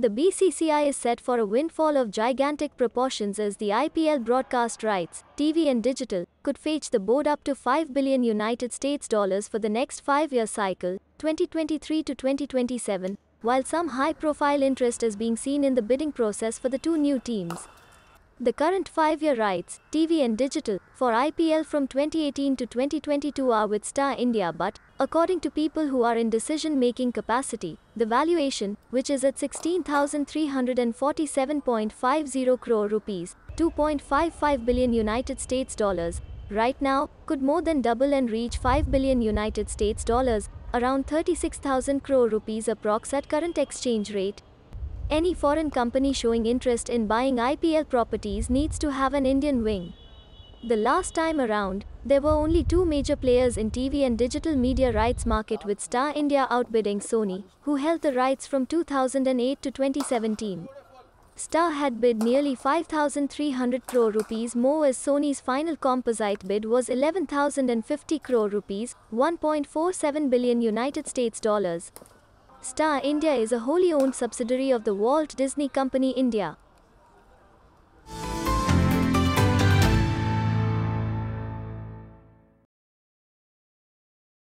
The BCCI is set for a windfall of gigantic proportions as the IPL broadcast rights, TV and digital, could fetch the board up to 5 billion United States dollars for the next 5-year cycle, 2023 to 2027, while some high-profile interest is being seen in the bidding process for the two new teams. The current five-year rights, TV and digital, for IPL from 2018 to 2022 are with Star India but, according to people who are in decision-making capacity, the valuation, which is at 16,347.50 crore rupees, 2.55 billion United States dollars, right now, could more than double and reach 5 billion United States dollars, around 36,000 crore rupees approx at current exchange rate, any foreign company showing interest in buying IPL properties needs to have an Indian wing. The last time around, there were only two major players in TV and digital media rights market with Star India outbidding Sony, who held the rights from 2008 to 2017. Star had bid nearly 5,300 crore rupees more as Sony's final composite bid was 11,050 crore rupees, 1.47 billion United States dollars. Star India is a wholly owned subsidiary of the Walt Disney Company India.